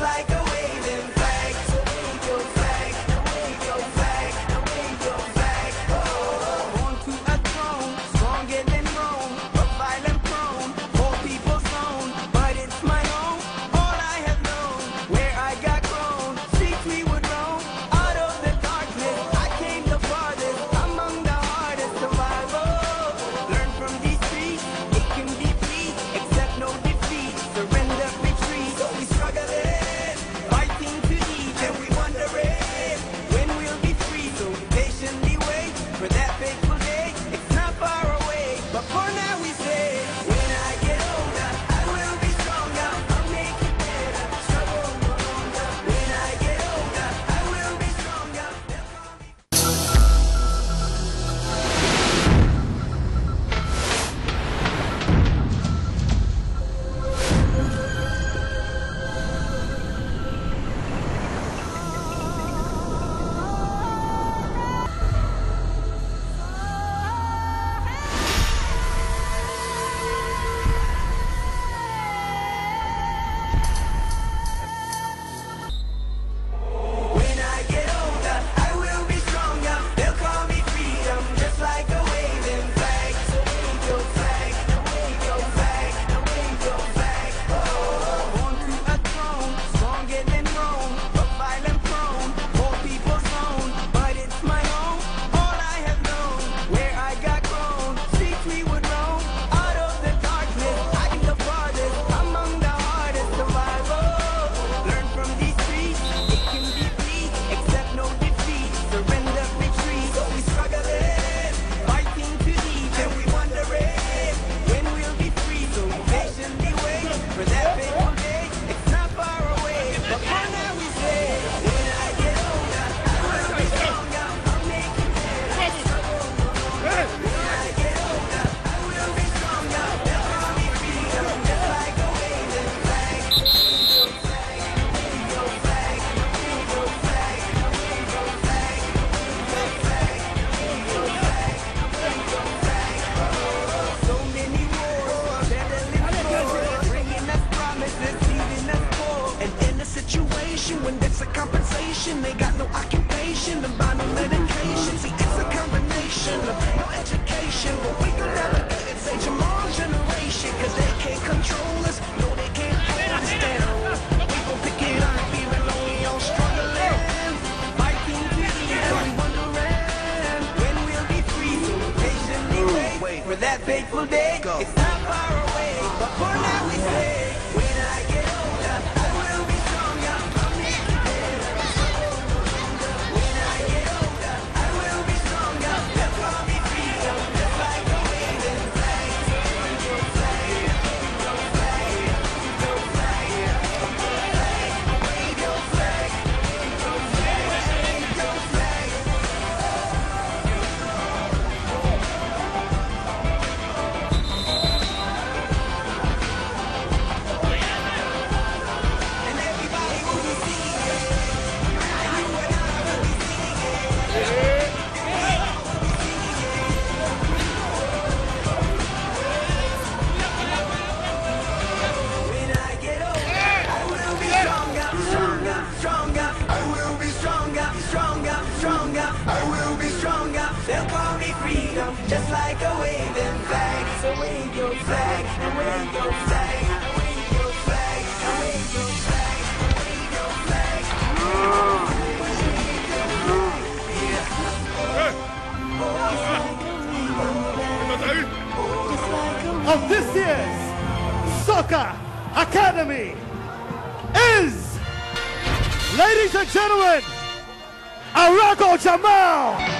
like It's a compensation, they got no occupation and buy no medication. See, it's a combination of no education, but we can never navigate it save tomorrow generation. Cause they can't control us, no they can't hold us down. We gon' pick it up, even though we all struggling. Fighting and we wondering when we'll be free. So patiently wait for that fateful day. It's not far away. freedom, just like a waving flag. So wave your flag, and wave your flag, and. Of this year's Soccer Academy is, ladies and gentlemen, Arago Jamal!